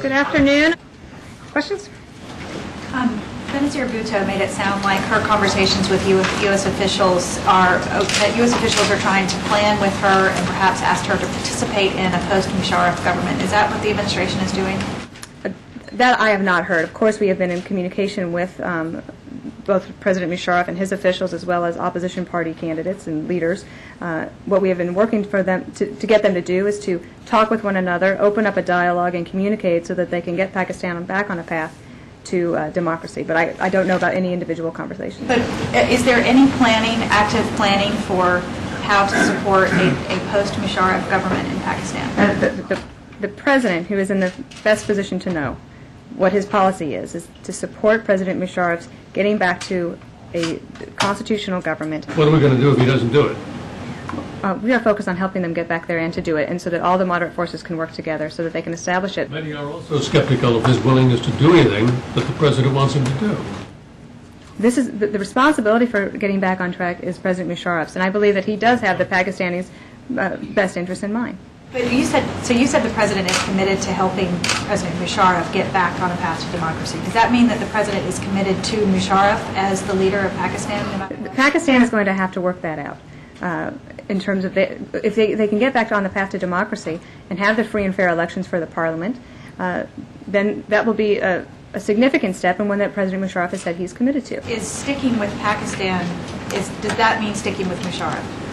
Good afternoon. Questions? Um, Benazir Bhutto made it sound like her conversations with U- U.S. officials are, uh, that U.S. officials are trying to plan with her and perhaps asked her to participate in a post-Musharraf government. Is that what the administration is doing? That I have not heard. Of course, we have been in communication with um, both President Musharraf and his officials, as well as opposition party candidates and leaders. Uh, What we have been working for them, to to get them to do is to talk with one another, open up a dialogue, and communicate so that they can get Pakistan back on a path to uh, democracy. But I I don't know about any individual conversations. But uh, is there any planning, active planning for how to support a a post-Musharraf government in Pakistan? Uh, the- The the president, who is in the best position to know what his policy is, is to support President Musharraf's getting back to a constitutional government. What are we going to do if he doesn't do it? Uh, We are focused on helping them get back there and to do it, and so that all the moderate forces can work together so that they can establish it. Many are also skeptical of his willingness to do anything that the president wants him to do. This is, the the responsibility for getting back on track is President Musharraf's, and I believe that he does have the Pakistanis' uh, best interests in mind. But you said, so you said the president is committed to helping President Musharraf get back on a path to democracy. Does that mean that the president is committed to Musharraf as the leader of Pakistan? no matter what? Pakistan is going to have to work that out uh, in terms of the, if they, they can get back on the path to democracy and have the free and fair elections for the parliament, uh, then that will be a, a significant step and one that President Musharraf has said he's committed to. Is sticking with Pakistan, is, does that mean sticking with Musharraf?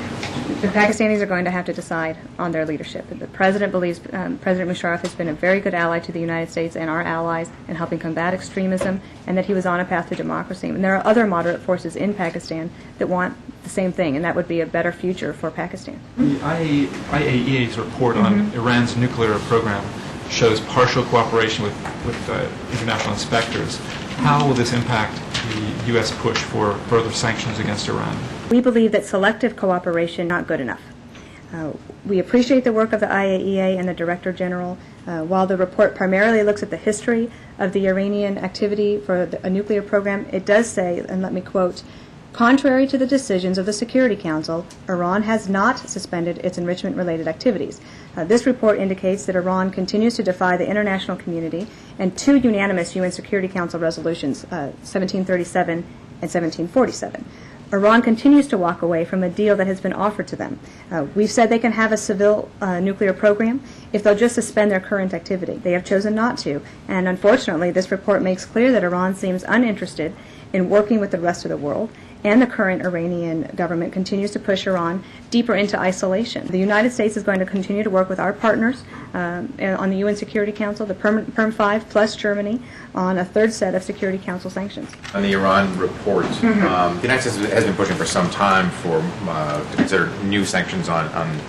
The Pakistanis are going to have to decide on their leadership. The president believes um, President Musharraf has been a very good ally to the United States and our allies in helping combat extremism, and that he was on a path to democracy. And there are other moderate forces in Pakistan that want the same thing, and that would be a better future for Pakistan. The IAEA's report on Iran's nuclear program shows partial cooperation with, with uh, international inspectors. How will this impact the U.S. push for further sanctions against Iran? We believe that selective cooperation not good enough. Uh, we appreciate the work of the IAEA and the Director General. Uh, while the report primarily looks at the history of the Iranian activity for the, a nuclear program, it does say, and let me quote, Contrary to the decisions of the Security Council, Iran has not suspended its enrichment related activities. Uh, this report indicates that Iran continues to defy the international community and two unanimous UN Security Council resolutions, uh, 1737 and 1747. Iran continues to walk away from a deal that has been offered to them. Uh, we've said they can have a civil uh, nuclear program if they'll just suspend their current activity. They have chosen not to, and unfortunately, this report makes clear that Iran seems uninterested in working with the rest of the world, and the current Iranian government continues to push Iran deeper into isolation. The United States is going to continue to work with our partners um, on the UN Security Council, the Perm, Perm 5 plus Germany, on a third set of Security Council sanctions. On the Iran report, um, the United States has been pushing for some time for uh, to consider new sanctions on, on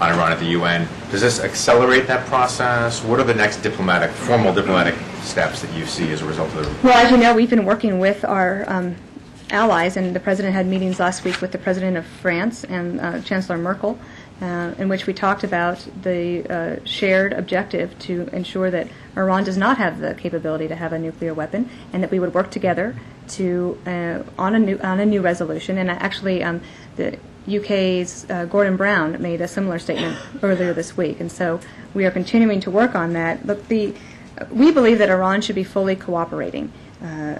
on Iran at the UN. Does this accelerate that process? What are the next diplomatic, formal diplomatic steps that you see as a result of the? Well, as you know, we've been working with our um, allies, and the president had meetings last week with the president of France and uh, Chancellor Merkel, uh, in which we talked about the uh, shared objective to ensure that Iran does not have the capability to have a nuclear weapon, and that we would work together to uh, on a new on a new resolution. And actually, um, the UK's uh, Gordon Brown made a similar statement earlier this week, and so we are continuing to work on that. Look, the we believe that Iran should be fully cooperating uh,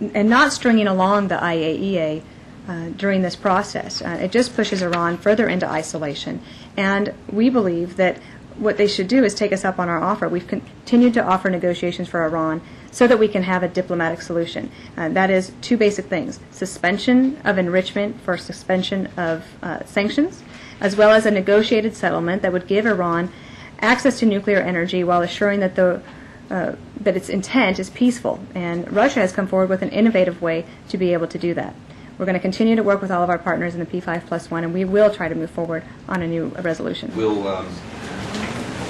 and not stringing along the IAEA uh, during this process. Uh, it just pushes Iran further into isolation, and we believe that what they should do is take us up on our offer. We've continued to offer negotiations for Iran so that we can have a diplomatic solution. Uh, that is two basic things suspension of enrichment for suspension of uh, sanctions, as well as a negotiated settlement that would give Iran access to nuclear energy while assuring that the uh, that its intent is peaceful. And Russia has come forward with an innovative way to be able to do that. We're going to continue to work with all of our partners in the P5 plus one, and we will try to move forward on a new resolution. Will um,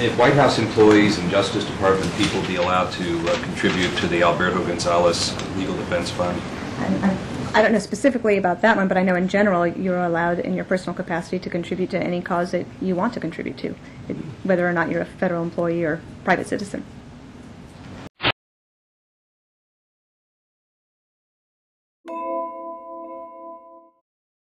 if White House employees and Justice Department people be allowed to uh, contribute to the Alberto Gonzales Legal Defense Fund? And I I don't know specifically about that one, but I know in general you're allowed in your personal capacity to contribute to any cause that you want to contribute to, whether or not you're a federal employee or private citizen.